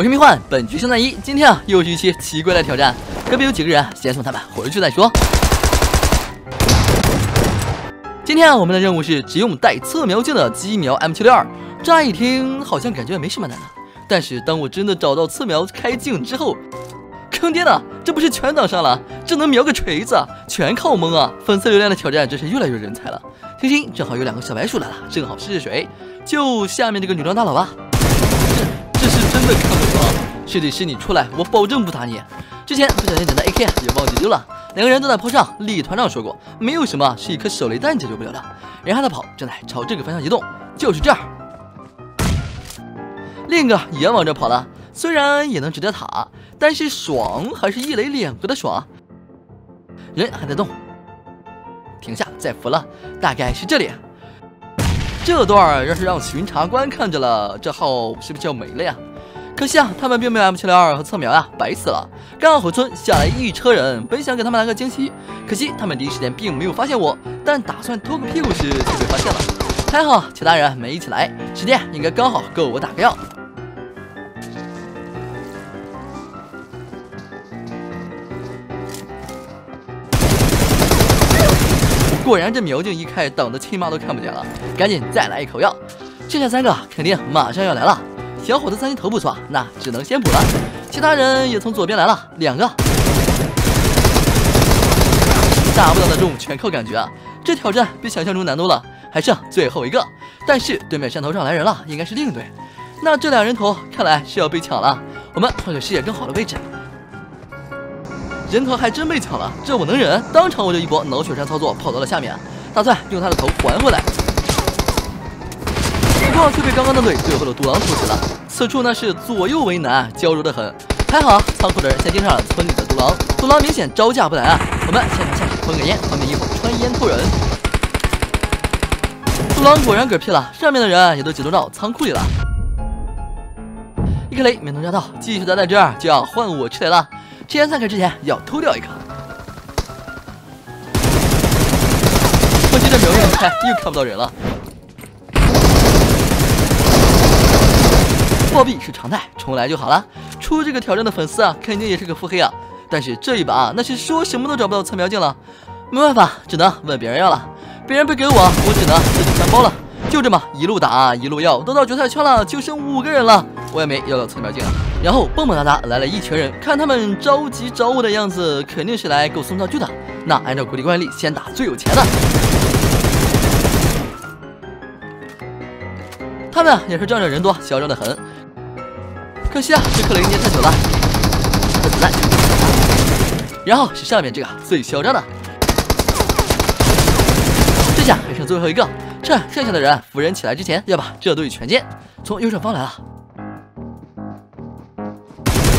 我是迷幻，本局生产一，今天啊又是一期奇怪的挑战，隔壁有几个人，先送他们回去再说。今天啊我们的任务是只用带测瞄镜的机瞄 M762，乍一听好像感觉没什么难的，但是当我真的找到测瞄开镜之后，坑爹的，这不是全挡上了，这能瞄个锤子，全靠蒙啊！粉丝流量的挑战真是越来越人才了。听听，正好有两个小白鼠来了，正好试试水。就下面这个女装大佬吧，这是真的坑不懂，师弟是你出来，我保证不打你。之前不小心捡到 AK 也忘记丢了，两个人都在坡上。李团长说过，没有什么是一颗手雷弹解决不了的。人还在跑，正在朝这个方向移动，就是这儿。另一个也往这跑了，虽然也能直接塔，但是爽还是一雷两个的爽。人还在动，停下再扶了，大概是这里。这段要是让巡查官看着了，这号是不是就没了呀？可惜啊，他们并没有 M 七零二和测瞄呀，白死了。刚好村下来一车人，本想给他们来个惊喜，可惜他们第一时间并没有发现我，但打算拖个屁股时就被发现了。还好其他人没一起来，时间应该刚好够我打个药。果然，这瞄镜一开，挡的亲妈都看不见了。赶紧再来一口药，剩下三个肯定马上要来了。小伙子三级头不错，那只能先补了。其他人也从左边来了，两个打不打得中，全靠感觉啊！这挑战比想象中难多了。还剩最后一个，但是对面山头上来人了，应该是另一队。那这俩人头看来是要被抢了。我们换个视野更好的位置。人头还真被抢了，这我能忍？当场我就一波脑血栓操作跑到了下面，打算用他的头还回来。却被刚刚那队最后的独狼突死了，此处呢是左右为难，娇柔的很。还好仓库的人先盯上了村里的独狼，独狼明显招架不来啊！我们先拿下去封个烟，方便一会穿烟偷人。独狼果然嗝屁了，上面的人也都集中到仓库里了。一颗雷没能抓到，继续待在这儿就要换我吃雷了。之前散开之前要偷掉一颗，我接着瞄一看又看不到人了。暴毙是常态，重来就好了。出这个挑战的粉丝啊，肯定也是个腹黑啊。但是这一把啊那是说什么都找不到测瞄镜了，没办法，只能问别人要了。别人不给我，我只能自己翻包了。就这么一路打一路要，都到决赛圈了，就剩五个人了，我也没要到测瞄镜啊。然后蹦蹦哒哒来了一群人，看他们着急找我的样子，肯定是来给我送道具的。那按照鼓励惯例，先打最有钱的。他们也是仗着人多，嚣张的很。可惜啊，这颗雷捏太久了，子弹。然后是上面这个最嚣张的，这下还剩最后一个。趁剩下的人扶人起来之前，要把这队全歼。从右上方来了。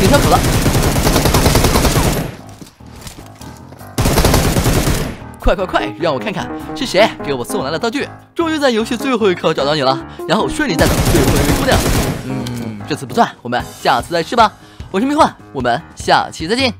顶枪走了，快快快，让我看看是谁给我送来了道具。终于在游戏最后一刻找到你了，然后顺利带走最后一位姑娘。嗯，这次不算，我们下次再试吧。我是迷幻，我们下期再见。